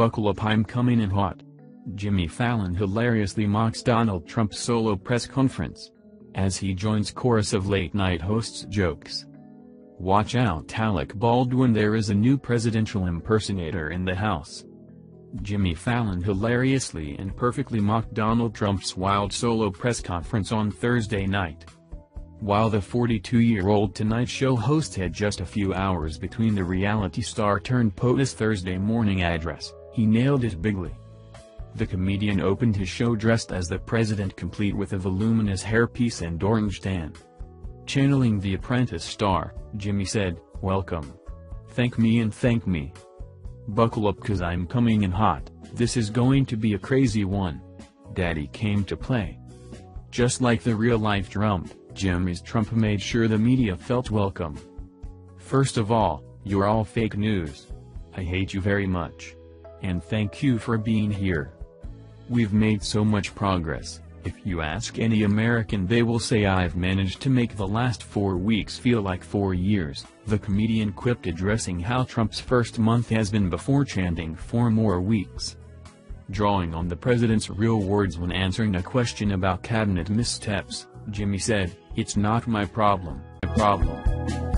Buckle up I'm coming in hot. Jimmy Fallon hilariously mocks Donald Trump's solo press conference. As he joins chorus of late-night hosts' jokes. Watch out Alec Baldwin there is a new presidential impersonator in the house. Jimmy Fallon hilariously and perfectly mocked Donald Trump's wild solo press conference on Thursday night. While the 42-year-old Tonight Show host had just a few hours between the reality star turned POTUS Thursday morning address, he nailed it bigly. The comedian opened his show dressed as the president complete with a voluminous hairpiece and orange tan. Channeling the apprentice star, Jimmy said, Welcome. Thank me and thank me. Buckle up cause I'm coming in hot, this is going to be a crazy one. Daddy came to play. Just like the real-life Trump. Jimmy's Trump made sure the media felt welcome. First of all, you're all fake news. I hate you very much. And thank you for being here. We've made so much progress, if you ask any American they will say I've managed to make the last four weeks feel like four years, the comedian quipped addressing how Trump's first month has been before chanting four more weeks. Drawing on the president's real words when answering a question about cabinet missteps, Jimmy said, it's not my problem, my problem.